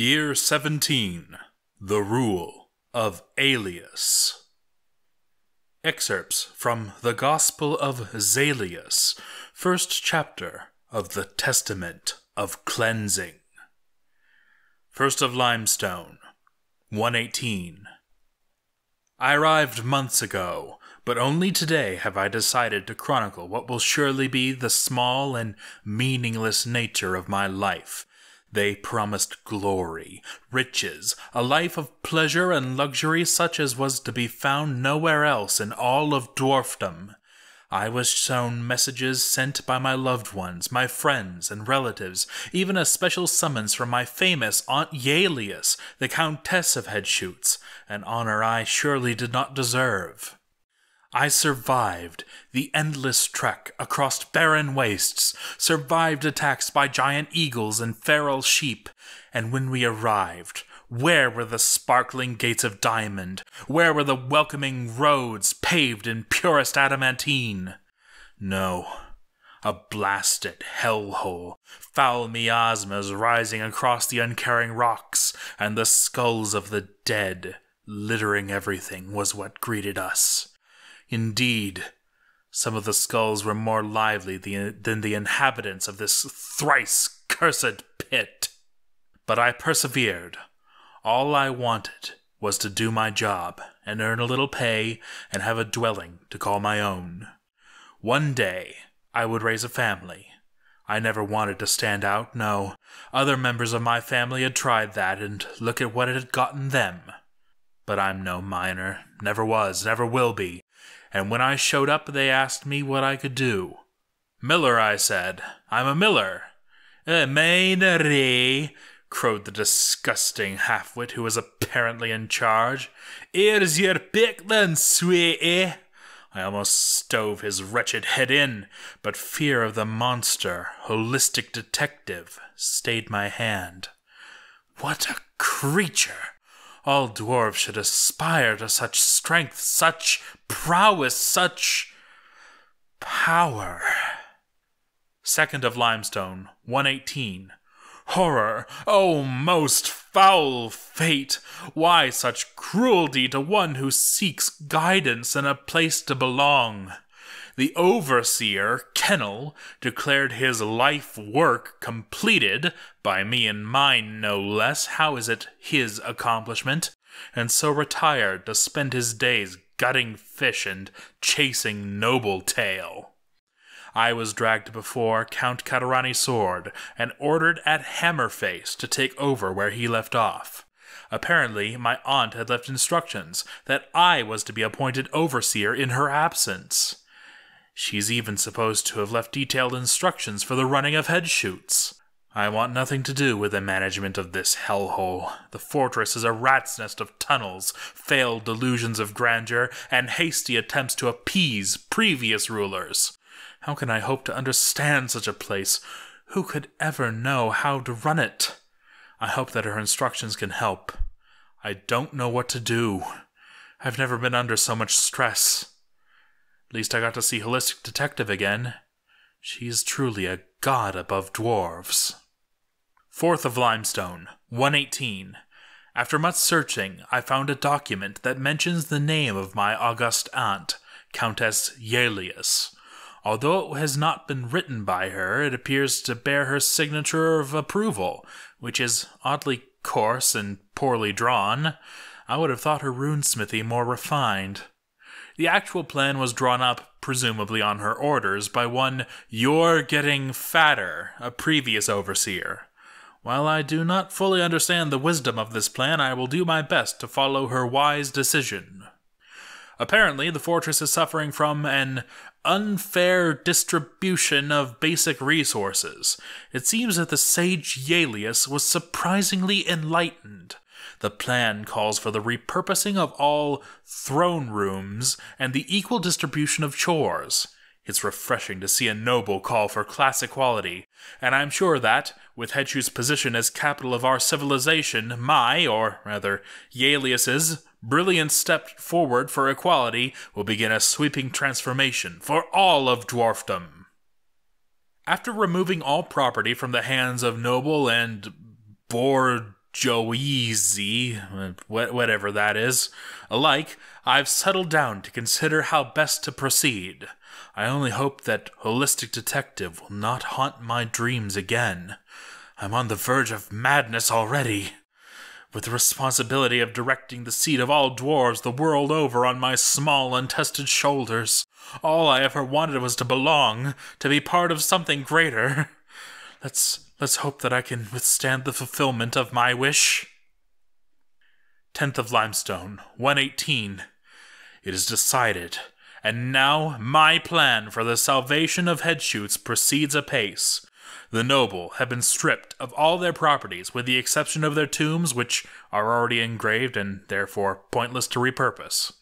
Year 17 The Rule of Alius. Excerpts from the Gospel of Zalius, first chapter of the Testament of Cleansing. First of Limestone, 118. I arrived months ago, but only today have I decided to chronicle what will surely be the small and meaningless nature of my life they promised glory, riches, a life of pleasure and luxury such as was to be found nowhere else in all of dwarfdom. I was shown messages sent by my loved ones, my friends and relatives, even a special summons from my famous Aunt Yalius, the Countess of Headshoots, an honor I surely did not deserve. I survived the endless trek across barren wastes, survived attacks by giant eagles and feral sheep, and when we arrived, where were the sparkling gates of diamond? Where were the welcoming roads paved in purest adamantine? No, a blasted hellhole, foul miasmas rising across the uncaring rocks, and the skulls of the dead littering everything was what greeted us. Indeed, some of the skulls were more lively than the inhabitants of this thrice cursed pit. But I persevered. All I wanted was to do my job and earn a little pay and have a dwelling to call my own. One day I would raise a family. I never wanted to stand out, no. Other members of my family had tried that, and look at what it had gotten them. But I'm no miner, never was, never will be, and when I showed up, they asked me what I could do. Miller, I said. I'm a miller. Eh, Mainery, crowed the disgusting half-wit who was apparently in charge. Here's your pick then, sweetie. I almost stove his wretched head in, but fear of the monster, holistic detective, stayed my hand. What a creature! All dwarves should aspire to such strength, such prowess, such power. Second of Limestone, 118. Horror! Oh, most foul fate! Why such cruelty to one who seeks guidance and a place to belong? The overseer, Kennel, declared his life work completed, by me and mine no less. How is it his accomplishment? And so retired to spend his days gutting fish and chasing noble tail. I was dragged before Count Caterani's sword and ordered at Hammerface to take over where he left off. Apparently, my aunt had left instructions that I was to be appointed overseer in her absence. She's even supposed to have left detailed instructions for the running of Headshoots. I want nothing to do with the management of this hellhole. The fortress is a rat's nest of tunnels, failed delusions of grandeur, and hasty attempts to appease previous rulers. How can I hope to understand such a place? Who could ever know how to run it? I hope that her instructions can help. I don't know what to do. I've never been under so much stress. At least I got to see Holistic Detective again. She's truly a god above dwarves. Fourth of Limestone, 118. After much searching, I found a document that mentions the name of my august aunt, Countess Yalius. Although it has not been written by her, it appears to bear her signature of approval, which is oddly coarse and poorly drawn. I would have thought her runesmithy more refined. The actual plan was drawn up, presumably on her orders, by one You're Getting Fatter, a previous overseer. While I do not fully understand the wisdom of this plan, I will do my best to follow her wise decision. Apparently, the fortress is suffering from an unfair distribution of basic resources. It seems that the sage Yalius was surprisingly enlightened. The plan calls for the repurposing of all throne rooms and the equal distribution of chores. It's refreshing to see a noble call for class equality, and I'm sure that, with Headshoots' position as capital of our civilization, my, or rather, Yalius's, brilliant step forward for equality will begin a sweeping transformation for all of dwarfdom. After removing all property from the hands of noble and bored Joeezy, whatever that is, alike, I've settled down to consider how best to proceed. I only hope that Holistic Detective will not haunt my dreams again. I'm on the verge of madness already. With the responsibility of directing the seat of all dwarves the world over on my small, untested shoulders, all I ever wanted was to belong, to be part of something greater. Let's let's hope that I can withstand the fulfillment of my wish. 10th of Limestone, 118. It is decided, and now my plan for the salvation of Headshoots proceeds apace. The noble have been stripped of all their properties, with the exception of their tombs, which are already engraved and therefore pointless to repurpose.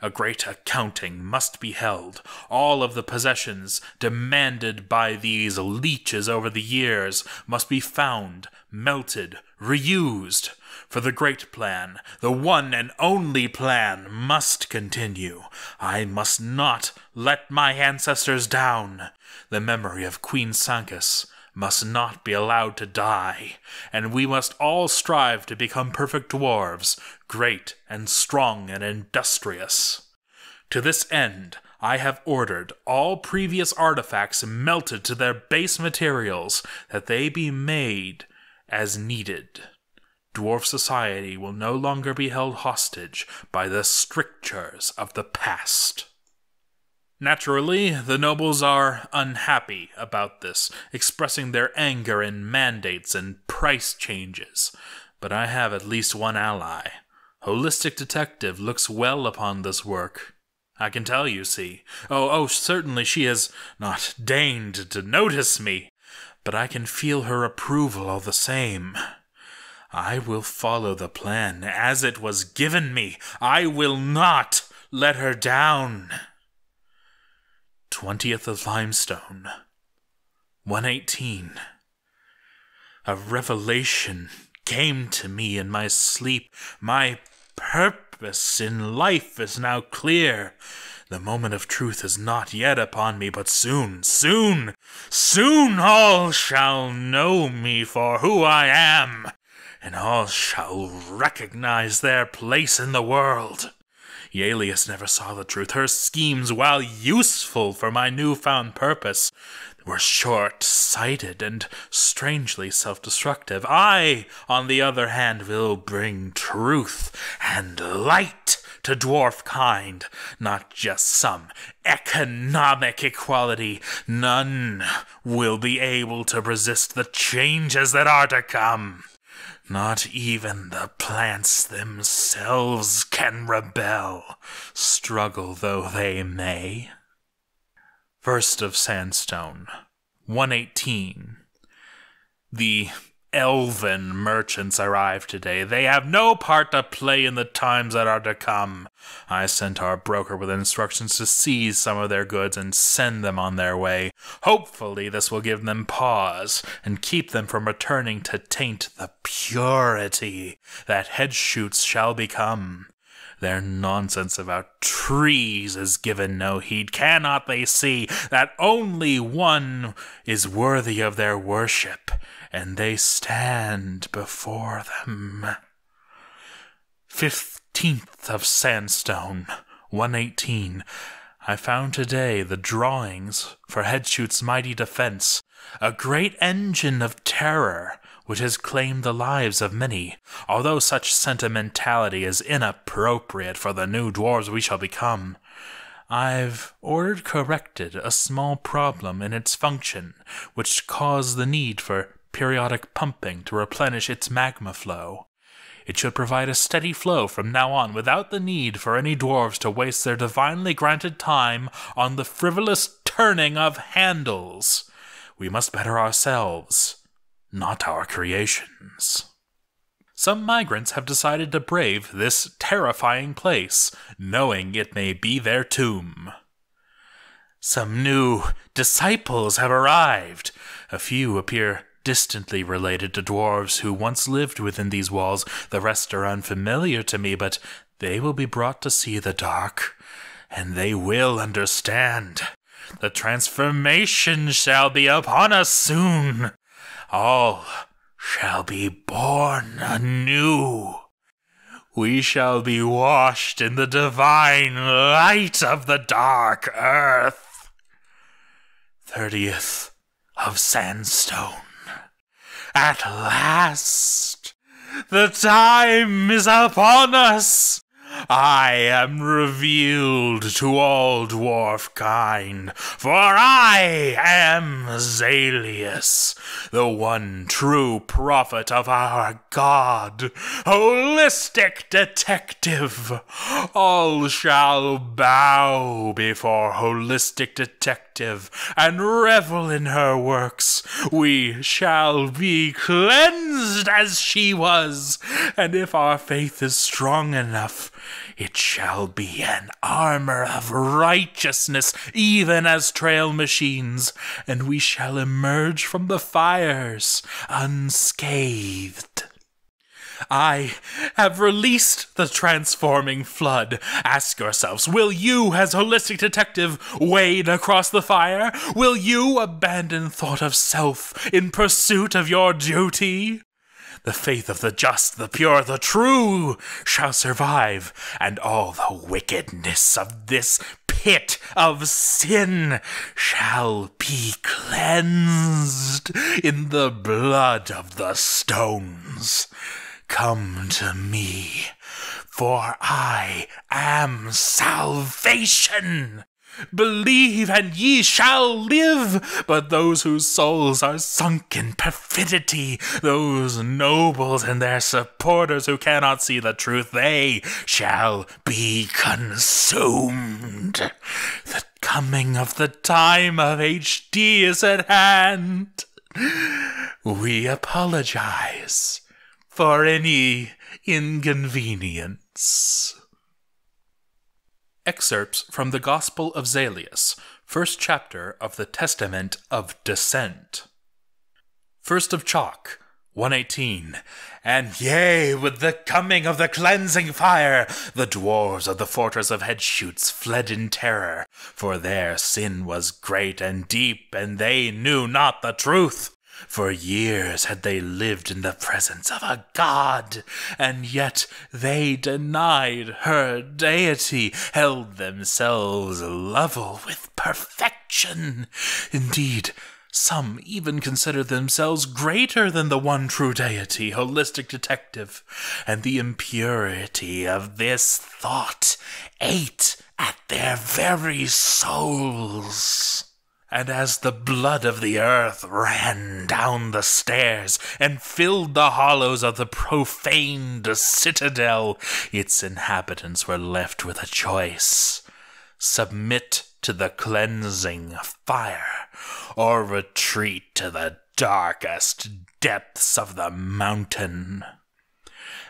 A great accounting must be held. All of the possessions demanded by these leeches over the years must be found, melted, reused. For the great plan, the one and only plan, must continue. I must not let my ancestors down. The memory of Queen Sancus must not be allowed to die, and we must all strive to become perfect dwarves, great and strong and industrious. To this end, I have ordered all previous artifacts melted to their base materials, that they be made as needed. Dwarf society will no longer be held hostage by the strictures of the past. Naturally, the nobles are unhappy about this, expressing their anger in mandates and price changes. But I have at least one ally. Holistic Detective looks well upon this work. I can tell, you see. Oh, oh, certainly she has not deigned to notice me, but I can feel her approval all the same. I will follow the plan as it was given me. I will not let her down. 20th of Limestone, 118. A revelation came to me in my sleep. My purpose in life is now clear. The moment of truth is not yet upon me, but soon, soon, soon all shall know me for who I am, and all shall recognize their place in the world. Aelius never saw the truth. Her schemes, while useful for my new-found purpose, were short-sighted and strangely self-destructive. I, on the other hand, will bring truth and light to dwarf kind, not just some economic equality. None will be able to resist the changes that are to come. Not even the plants themselves can rebel, struggle though they may. First of Sandstone, 118. The elven merchants arrived today. They have no part to play in the times that are to come. I sent our broker with instructions to seize some of their goods and send them on their way. Hopefully, this will give them pause and keep them from returning to taint the purity that headshoots shall become. Their nonsense about trees is given no heed. Cannot they see that only one is worthy of their worship, and they stand before them? Fifteenth of Sandstone, 118. I found today the drawings for Headshoot's mighty defense, a great engine of terror which has claimed the lives of many, although such sentimentality is inappropriate for the new dwarves we shall become. I've ordered corrected a small problem in its function, which caused the need for periodic pumping to replenish its magma flow. It should provide a steady flow from now on without the need for any dwarves to waste their divinely granted time on the frivolous turning of handles. We must better ourselves not our creations. Some migrants have decided to brave this terrifying place, knowing it may be their tomb. Some new disciples have arrived. A few appear distantly related to dwarves who once lived within these walls. The rest are unfamiliar to me, but they will be brought to see the dark, and they will understand. The transformation shall be upon us soon all shall be born anew. We shall be washed in the divine light of the dark earth. 30th of Sandstone. At last, the time is upon us. I am revealed to all dwarf kind, for I am Zalius, the one true prophet of our God, holistic detective. All shall bow before holistic detective and revel in her works. We shall be cleansed as she was, and if our faith is strong enough, it shall be an armor of righteousness, even as trail machines, and we shall emerge from the fires unscathed. I have released the transforming flood. Ask yourselves, will you, as holistic detective, wade across the fire? Will you abandon thought of self in pursuit of your duty? The faith of the just, the pure, the true shall survive, and all the wickedness of this pit of sin shall be cleansed in the blood of the stones. Come to me, for I am salvation. Believe, and ye shall live. But those whose souls are sunk in perfidy, those nobles and their supporters who cannot see the truth, they shall be consumed. The coming of the time of HD is at hand. We apologize for any inconvenience. Excerpts from the Gospel of Zalius, first chapter of the Testament of Descent. First of Chalk, 118. And yea, with the coming of the cleansing fire, the dwarves of the fortress of Headshoots fled in terror, for their sin was great and deep, and they knew not the truth. For years had they lived in the presence of a god, and yet they denied her deity, held themselves level with perfection. Indeed, some even consider themselves greater than the one true deity, holistic detective, and the impurity of this thought ate at their very souls. And as the blood of the earth ran down the stairs and filled the hollows of the profaned citadel, its inhabitants were left with a choice submit to the cleansing fire, or retreat to the darkest depths of the mountain.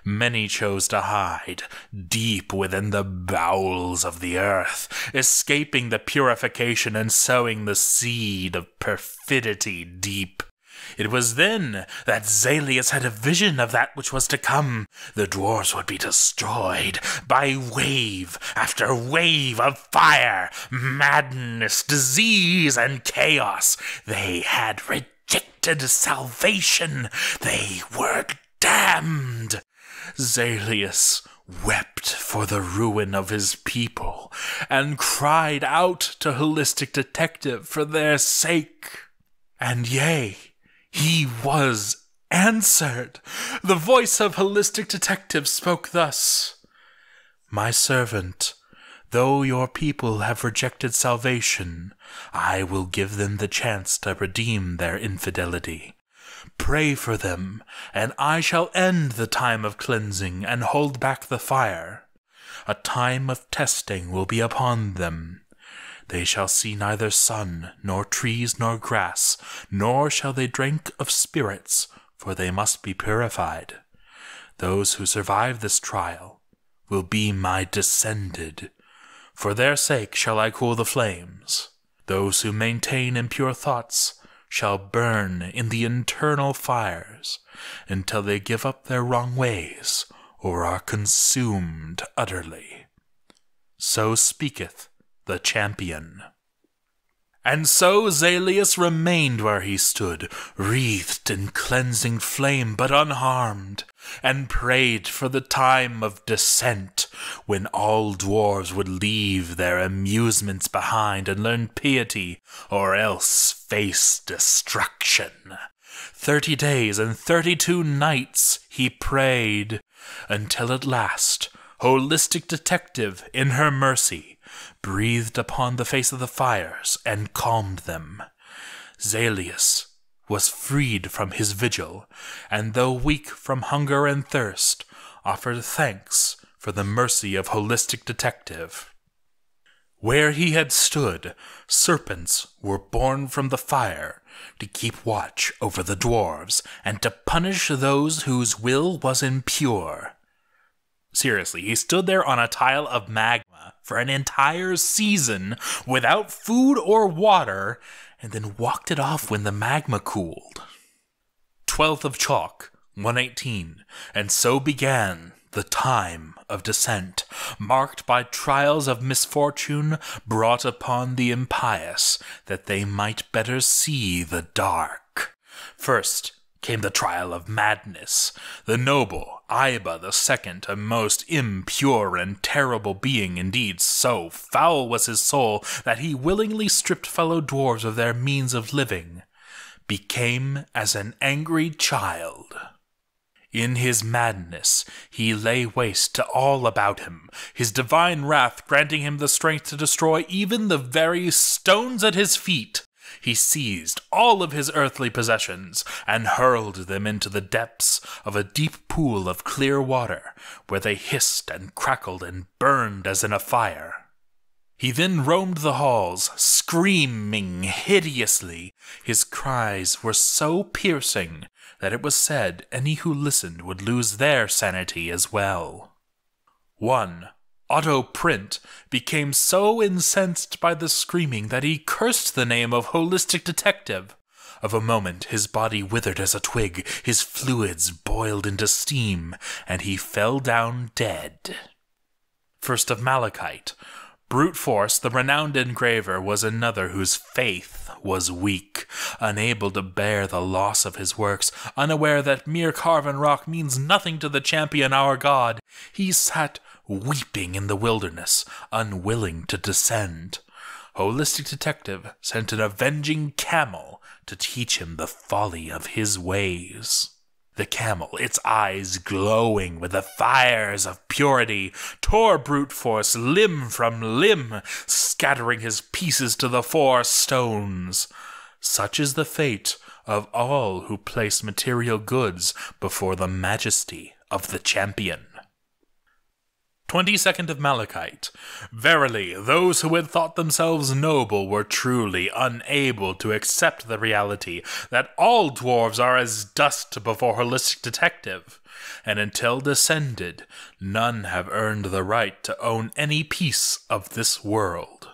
Many chose to hide deep within the bowels of the earth, escaping the purification and sowing the seed of perfidy deep. It was then that Zalius had a vision of that which was to come. The dwarfs would be destroyed by wave after wave of fire, madness, disease, and chaos. They had rejected salvation. They were damned. Zalius wept for the ruin of his people and cried out to Holistic Detective for their sake. And yea, he was answered. The voice of Holistic Detective spoke thus My servant, though your people have rejected salvation, I will give them the chance to redeem their infidelity. Pray for them, and I shall end the time of cleansing and hold back the fire. A time of testing will be upon them. They shall see neither sun, nor trees, nor grass, nor shall they drink of spirits, for they must be purified. Those who survive this trial will be my descended. For their sake shall I cool the flames. Those who maintain impure thoughts shall burn in the internal fires until they give up their wrong ways or are consumed utterly. So speaketh the champion. And so Zalius remained where he stood, wreathed in cleansing flame but unharmed, and prayed for the time of descent, when all dwarves would leave their amusements behind and learn piety, or else face destruction. Thirty days and thirty two nights he prayed, until at last, Holistic Detective, in her mercy, breathed upon the face of the fires and calmed them. Zalius was freed from his vigil, and though weak from hunger and thirst, offered thanks for the mercy of Holistic Detective. Where he had stood, serpents were born from the fire to keep watch over the dwarves and to punish those whose will was impure. Seriously, he stood there on a tile of magma for an entire season without food or water and then walked it off when the magma cooled. 12th of Chalk, 118, and so began the time of descent, marked by trials of misfortune brought upon the impious, that they might better see the dark. First, came the trial of madness. The noble Aiba the second, a most impure and terrible being indeed, so foul was his soul that he willingly stripped fellow dwarves of their means of living, became as an angry child. In his madness, he lay waste to all about him, his divine wrath granting him the strength to destroy even the very stones at his feet. He seized all of his earthly possessions and hurled them into the depths of a deep pool of clear water, where they hissed and crackled and burned as in a fire. He then roamed the halls, screaming hideously. His cries were so piercing that it was said any who listened would lose their sanity as well. One Otto Print became so incensed by the screaming that he cursed the name of Holistic Detective. Of a moment his body withered as a twig, his fluids boiled into steam, and he fell down dead. First of Malachite. Brute Force, the renowned engraver, was another whose faith was weak, unable to bear the loss of his works, unaware that mere carven rock means nothing to the champion our god. He sat weeping in the wilderness, unwilling to descend. Holistic Detective sent an avenging camel to teach him the folly of his ways. The camel, its eyes glowing with the fires of purity, tore brute force limb from limb, scattering his pieces to the four stones. Such is the fate of all who place material goods before the majesty of the champion. 22nd of Malachite. Verily, those who had thought themselves noble were truly unable to accept the reality that all dwarves are as dust before holistic detective, and until descended, none have earned the right to own any piece of this world.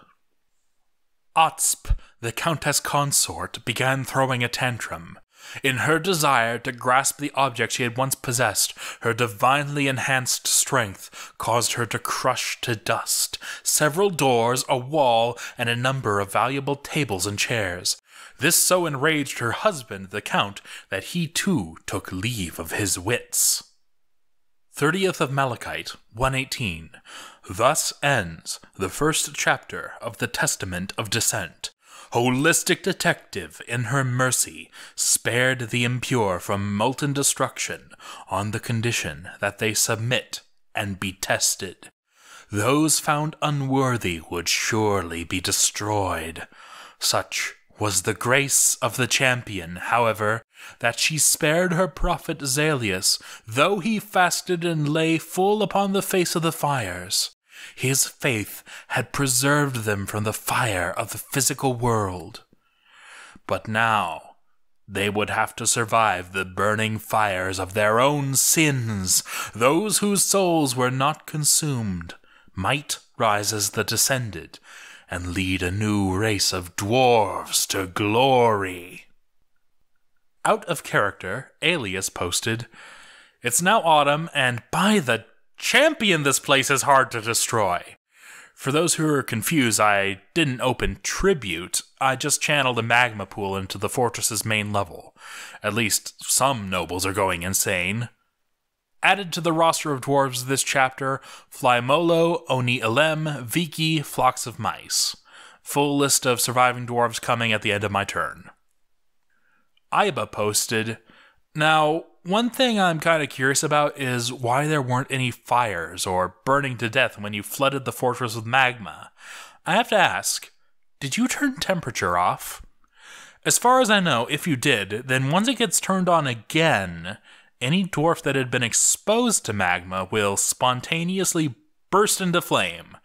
Otsp, the Countess Consort, began throwing a tantrum, in her desire to grasp the object she had once possessed, her divinely enhanced strength caused her to crush to dust several doors, a wall, and a number of valuable tables and chairs. This so enraged her husband, the Count, that he too took leave of his wits. 30th of Malachite, 118. Thus ends the first chapter of the Testament of Descent. Holistic Detective, in her mercy, spared the impure from molten destruction on the condition that they submit and be tested. Those found unworthy would surely be destroyed. Such was the grace of the champion, however, that she spared her prophet Zalius, though he fasted and lay full upon the face of the fires. His faith had preserved them from the fire of the physical world. But now they would have to survive the burning fires of their own sins. Those whose souls were not consumed might rise as the descended and lead a new race of dwarves to glory. Out of character, Alius posted, It's now autumn, and by the champion this place is hard to destroy. For those who are confused, I didn't open Tribute, I just channeled a magma pool into the fortress's main level. At least some nobles are going insane. Added to the roster of dwarves this chapter, Flymolo, Oni Elem, Viki, Flocks of Mice. Full list of surviving dwarves coming at the end of my turn. Iba posted, Now, one thing I'm kind of curious about is why there weren't any fires or burning to death when you flooded the fortress with magma. I have to ask, did you turn temperature off? As far as I know, if you did, then once it gets turned on again, any dwarf that had been exposed to magma will spontaneously burst into flame.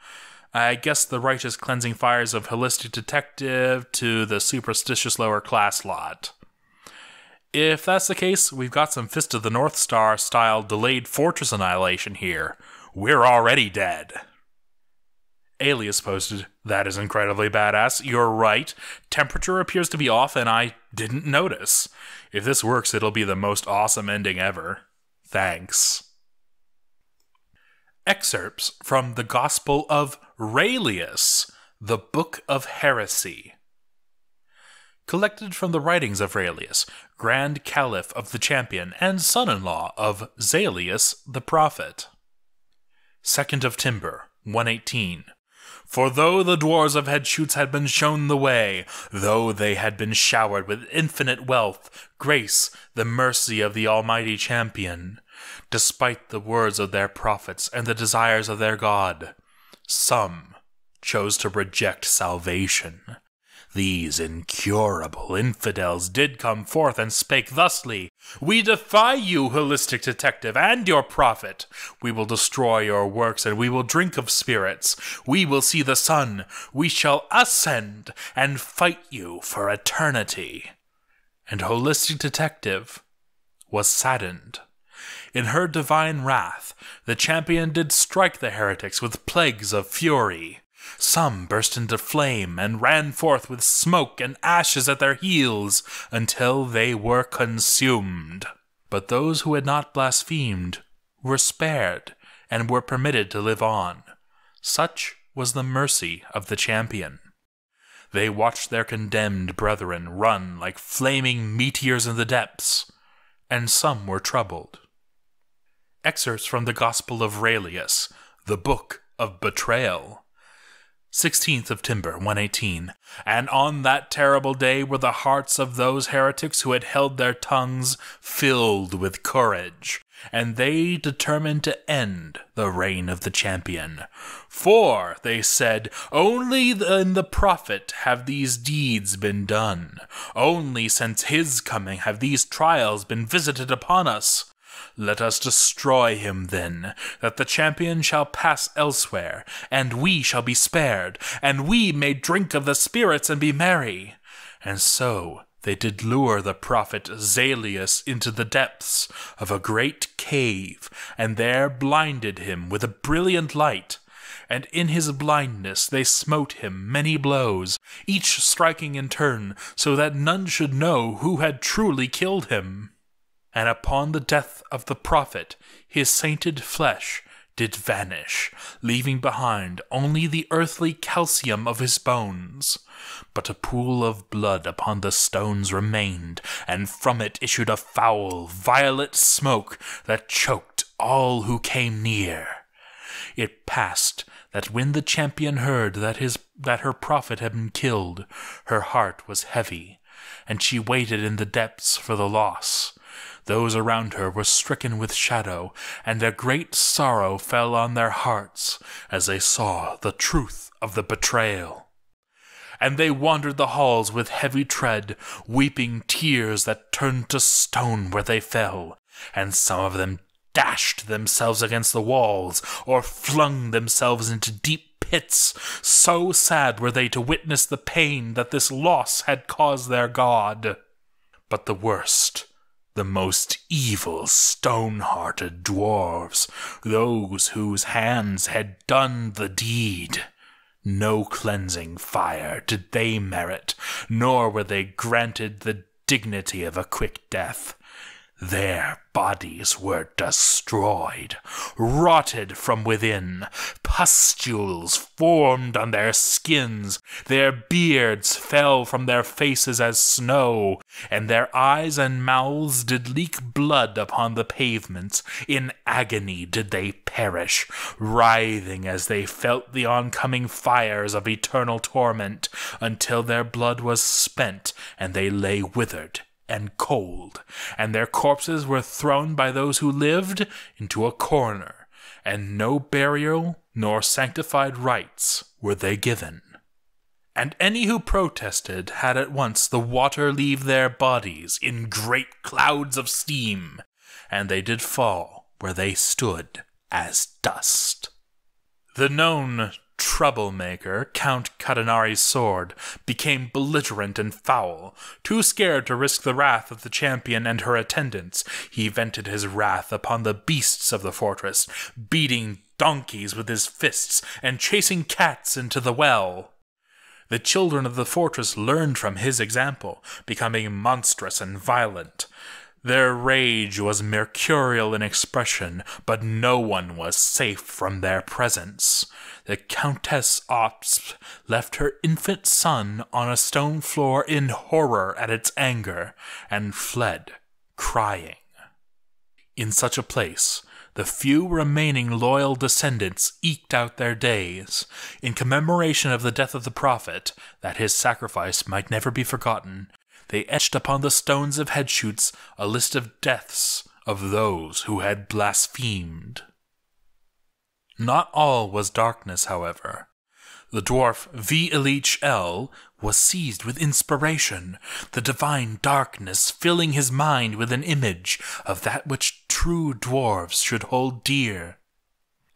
I guess the righteous cleansing fires of Holistic Detective to the superstitious lower class lot. If that's the case, we've got some Fist of the North Star style delayed fortress annihilation here. We're already dead. Alius posted, That is incredibly badass. You're right. Temperature appears to be off, and I didn't notice. If this works, it'll be the most awesome ending ever. Thanks. Excerpts from the Gospel of Raelius, the Book of Heresy collected from the writings of Raelius, Grand Caliph of the Champion and son in law of Zalius the Prophet. Second of Timber, 118. For though the dwarves of Headshoots had been shown the way, though they had been showered with infinite wealth, grace, the mercy of the Almighty Champion, despite the words of their prophets and the desires of their God, some chose to reject salvation these incurable infidels did come forth and spake thusly We defy you, holistic detective, and your prophet. We will destroy your works, and we will drink of spirits. We will see the sun. We shall ascend and fight you for eternity. And holistic detective was saddened. In her divine wrath, the champion did strike the heretics with plagues of fury. Some burst into flame and ran forth with smoke and ashes at their heels until they were consumed. But those who had not blasphemed were spared and were permitted to live on. Such was the mercy of the champion. They watched their condemned brethren run like flaming meteors in the depths, and some were troubled. Excerpts from the Gospel of Raelius, the Book of Betrayal. 16th of Timber, 118. And on that terrible day were the hearts of those heretics who had held their tongues filled with courage, and they determined to end the reign of the champion. For, they said, only in the prophet have these deeds been done. Only since his coming have these trials been visited upon us. Let us destroy him then, that the champion shall pass elsewhere, and we shall be spared, and we may drink of the spirits and be merry. And so they did lure the prophet Zalius into the depths of a great cave, and there blinded him with a brilliant light. And in his blindness they smote him many blows, each striking in turn, so that none should know who had truly killed him and upon the death of the prophet his sainted flesh did vanish, leaving behind only the earthly calcium of his bones. But a pool of blood upon the stones remained, and from it issued a foul, violet smoke that choked all who came near. It passed that when the champion heard that his that her prophet had been killed, her heart was heavy, and she waited in the depths for the loss. Those around her were stricken with shadow, and a great sorrow fell on their hearts as they saw the truth of the betrayal. And they wandered the halls with heavy tread, weeping tears that turned to stone where they fell, and some of them dashed themselves against the walls, or flung themselves into deep pits, so sad were they to witness the pain that this loss had caused their god. But the worst the most evil, stone hearted dwarfs, those whose hands had done the deed. No cleansing fire did they merit, nor were they granted the dignity of a quick death. Their bodies were destroyed, rotted from within. Pustules formed on their skins, their beards fell from their faces as snow, and their eyes and mouths did leak blood upon the pavement. In agony did they perish, writhing as they felt the oncoming fires of eternal torment, until their blood was spent and they lay withered and cold, and their corpses were thrown by those who lived into a corner, and no burial nor sanctified rites were they given. And any who protested had at once the water leave their bodies in great clouds of steam, and they did fall where they stood as dust. The known troublemaker, Count Cadenari's sword, became belligerent and foul. Too scared to risk the wrath of the champion and her attendants, he vented his wrath upon the beasts of the fortress, beating donkeys with his fists and chasing cats into the well. The children of the fortress learned from his example, becoming monstrous and violent. Their rage was mercurial in expression, but no one was safe from their presence. The Countess Ops left her infant son on a stone floor in horror at its anger, and fled, crying. In such a place, the few remaining loyal descendants eked out their days. In commemoration of the death of the prophet, that his sacrifice might never be forgotten, they etched upon the stones of headshoots a list of deaths of those who had blasphemed. Not all was darkness, however. The dwarf V. Ilich L. was seized with inspiration, the divine darkness filling his mind with an image of that which true dwarfs should hold dear.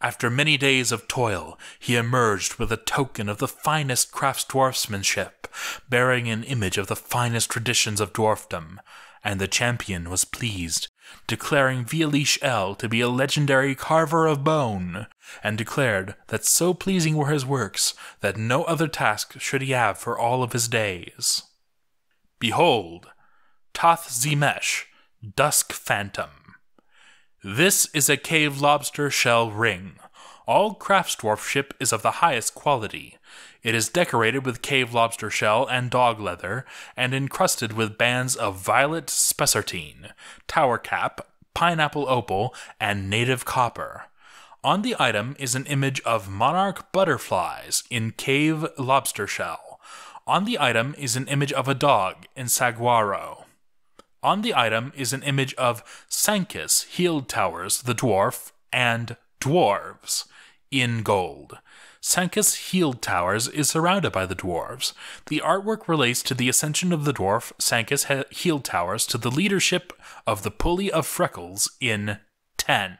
After many days of toil, he emerged with a token of the finest craftsdwarfsmanship, bearing an image of the finest traditions of dwarfdom, and the champion was pleased, declaring Vialish El to be a legendary carver of bone, and declared that so pleasing were his works that no other task should he have for all of his days. Behold, Toth Zemesh, Dusk Phantom. This is a cave lobster shell ring. All craftsdwarfship is of the highest quality. It is decorated with cave lobster shell and dog leather, and encrusted with bands of violet spessartine, tower cap, pineapple opal, and native copper. On the item is an image of monarch butterflies in cave lobster shell. On the item is an image of a dog in saguaro. On the item is an image of Sankis, Healed Towers, the dwarf, and dwarves in gold. Sankis Healed Towers is surrounded by the dwarves. The artwork relates to the ascension of the dwarf Sankis Healed Towers to the leadership of the Pulley of Freckles in 10.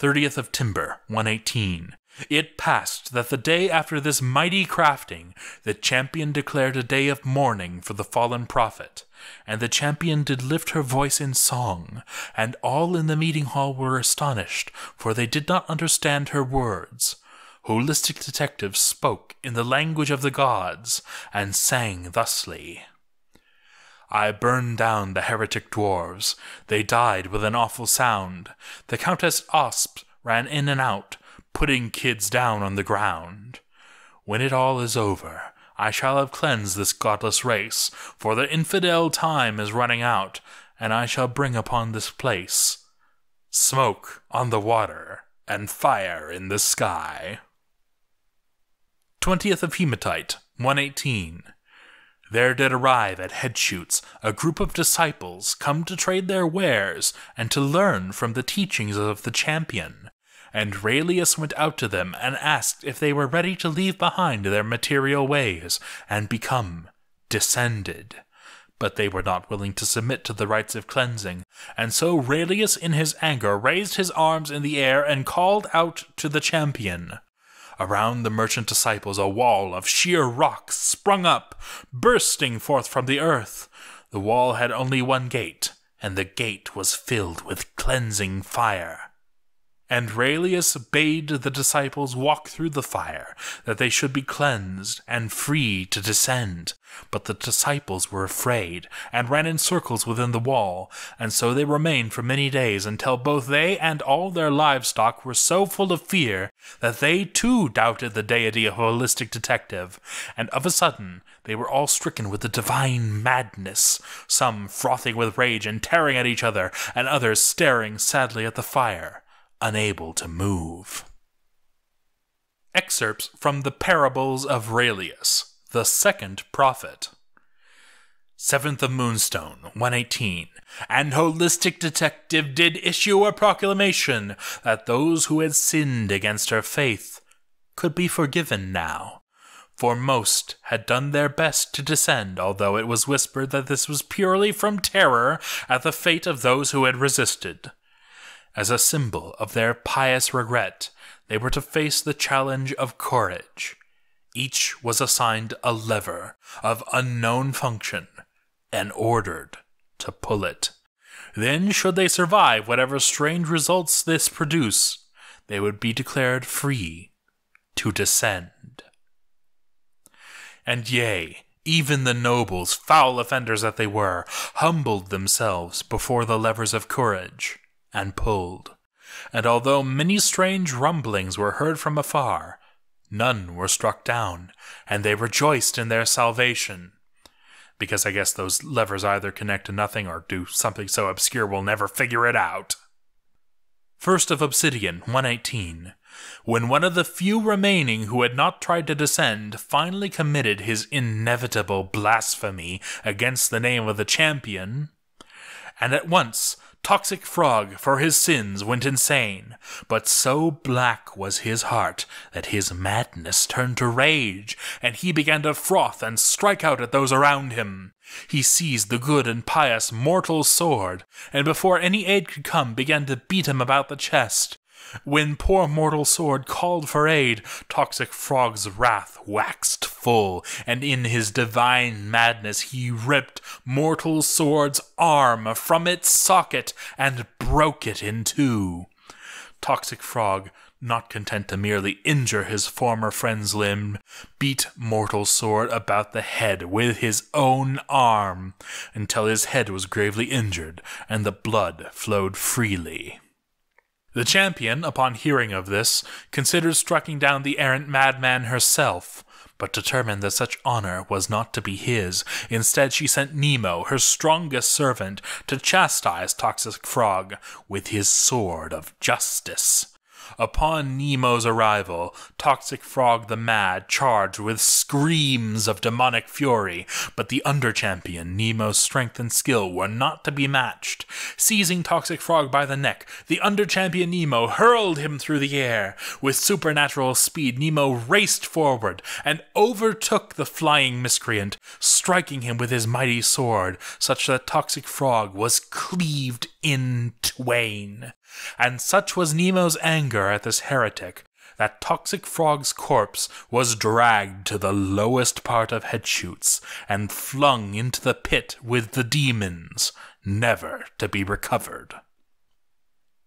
30th of Timber, 118. It passed that the day after this mighty crafting, the champion declared a day of mourning for the fallen prophet, and the champion did lift her voice in song, and all in the meeting hall were astonished, for they did not understand her words. Holistic detectives spoke in the language of the gods, and sang thusly. I burned down the heretic dwarves. They died with an awful sound. The Countess Osp ran in and out, putting kids down on the ground. When it all is over, I shall have cleansed this godless race, for the infidel time is running out, and I shall bring upon this place smoke on the water and fire in the sky. 20th of Hematite, 118. There did arrive at Headshoots a group of disciples come to trade their wares and to learn from the teachings of the champion and Raelius went out to them and asked if they were ready to leave behind their material ways and become descended. But they were not willing to submit to the rites of cleansing, and so Raelius in his anger raised his arms in the air and called out to the champion. Around the merchant disciples a wall of sheer rock sprung up, bursting forth from the earth. The wall had only one gate, and the gate was filled with cleansing fire. And Raelius bade the disciples walk through the fire, that they should be cleansed and free to descend. But the disciples were afraid, and ran in circles within the wall, and so they remained for many days, until both they and all their livestock were so full of fear that they too doubted the deity of a holistic detective, and of a sudden they were all stricken with a divine madness, some frothing with rage and tearing at each other, and others staring sadly at the fire unable to move. Excerpts from the Parables of Raelius, the Second Prophet. Seventh of Moonstone, 118. And Holistic Detective did issue a proclamation that those who had sinned against her faith could be forgiven now, for most had done their best to descend, although it was whispered that this was purely from terror at the fate of those who had resisted. As a symbol of their pious regret, they were to face the challenge of courage. Each was assigned a lever of unknown function and ordered to pull it. Then, should they survive whatever strange results this produce, they would be declared free to descend. And yea, even the nobles, foul offenders that they were, humbled themselves before the levers of courage and pulled. And although many strange rumblings were heard from afar, none were struck down, and they rejoiced in their salvation. Because I guess those levers either connect to nothing or do something so obscure we'll never figure it out. First of Obsidian, 118. When one of the few remaining who had not tried to descend finally committed his inevitable blasphemy against the name of the champion, and at once Toxic Frog, for his sins, went insane, but so black was his heart that his madness turned to rage, and he began to froth and strike out at those around him. He seized the good and pious mortal sword, and before any aid could come began to beat him about the chest. When poor mortal sword called for aid, Toxic Frog's wrath waxed full, and in his divine madness he ripped mortal sword's arm from its socket and broke it in two. Toxic Frog, not content to merely injure his former friend's limb, beat Mortal Sword about the head with his own arm until his head was gravely injured and the blood flowed freely. The champion, upon hearing of this, considered striking down the errant madman herself, but determined that such honor was not to be his. Instead, she sent Nemo, her strongest servant, to chastise Toxic Frog with his sword of justice. Upon Nemo's arrival, Toxic Frog the Mad charged with screams of demonic fury, but the under champion, Nemo's strength and skill were not to be matched. Seizing Toxic Frog by the neck, the under champion Nemo hurled him through the air. With supernatural speed, Nemo raced forward and overtook the flying miscreant, striking him with his mighty sword, such that Toxic Frog was cleaved in twain. And such was Nemo's anger at this heretic that Toxic Frog's corpse was dragged to the lowest part of Headshoots and flung into the pit with the demons, never to be recovered.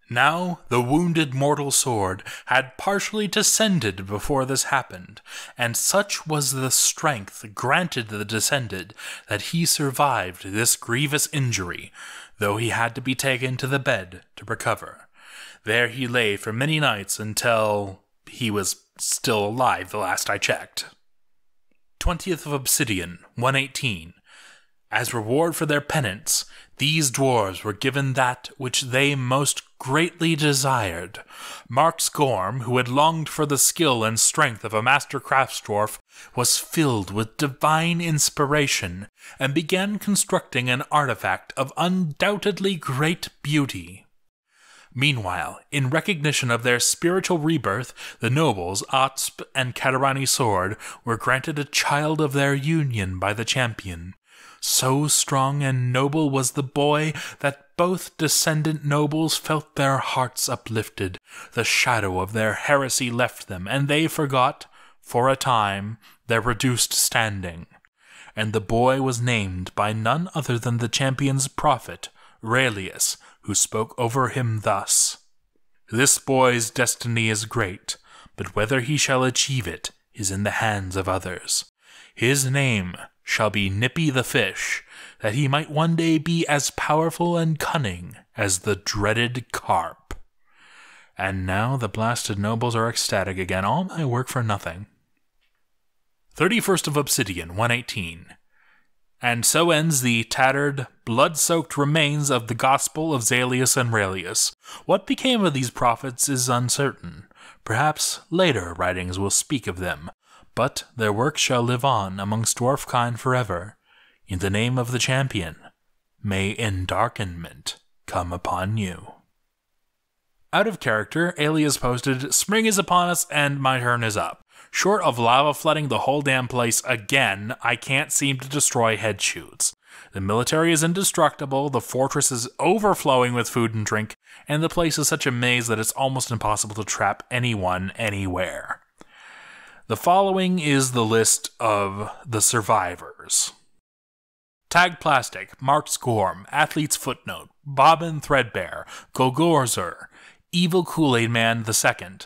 Now the wounded mortal sword had partially descended before this happened, and such was the strength granted the descended that he survived this grievous injury, though he had to be taken to the bed to recover. There he lay for many nights until he was still alive the last I checked. 20th of Obsidian, 118. As reward for their penance, these dwarves were given that which they most greatly desired. Mark Scorm, who had longed for the skill and strength of a master craftsdwarf, was filled with divine inspiration and began constructing an artifact of undoubtedly great beauty. Meanwhile, in recognition of their spiritual rebirth, the nobles, Otsp and Katarani Sword, were granted a child of their union by the champion. So strong and noble was the boy that both descendant nobles felt their hearts uplifted. The shadow of their heresy left them, and they forgot, for a time, their reduced standing. And the boy was named by none other than the champion's prophet, Raelius, who spoke over him thus This boy's destiny is great, but whether he shall achieve it is in the hands of others. His name shall be Nippy the Fish, that he might one day be as powerful and cunning as the dreaded carp. And now the blasted nobles are ecstatic again. All my work for nothing. 31st of Obsidian, 118. And so ends the tattered, blood soaked remains of the Gospel of Zalius and Raelius. What became of these prophets is uncertain. Perhaps later writings will speak of them, but their work shall live on amongst dwarfkind forever. In the name of the champion, may endarkenment come upon you. Out of character, Alius posted, Spring is upon us and my turn is up. Short of lava flooding the whole damn place again, I can't seem to destroy Headshoots. The military is indestructible, the fortress is overflowing with food and drink, and the place is such a maze that it's almost impossible to trap anyone anywhere. The following is the list of the survivors. Tag Plastic, Mark Scorm, Athlete's Footnote, Bobbin Threadbare, Gogorzer, Evil Kool Aid Man II,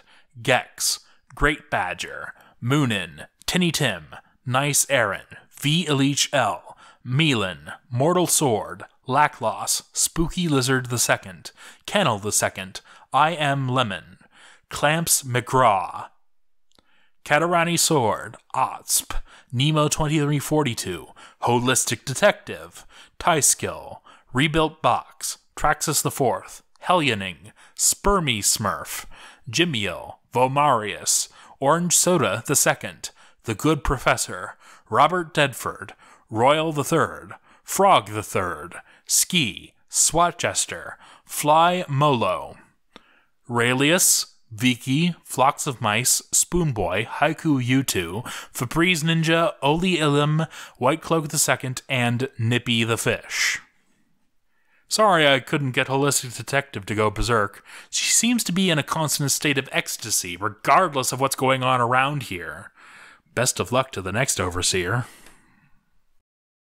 Gex, Great Badger, Moonin, Tinny Tim, Nice Aaron, V. Elich L, Melan, Mortal Sword, Lackloss, Spooky Lizard II, Kennel II, I Am Lemon, Clamps McGraw, Katarani Sword, Otsp, Nemo 2342, Holistic Detective, Tyskill, Rebuilt Box, Traxus IV, Hellioning, Spermy Smurf, Jimio, Vomarius, Orange Soda II, The Good Professor, Robert Dedford, Royal III, Frog III, Ski, Swatchester, Fly Molo, Raelius, Viki, Flocks of Mice, Spoonboy, Haiku U2, Febreze Ninja, Oli Ilim, White Cloak II, and Nippy the Fish. Sorry I couldn't get Holistic Detective to go berserk. She seems to be in a constant state of ecstasy, regardless of what's going on around here. Best of luck to the next Overseer.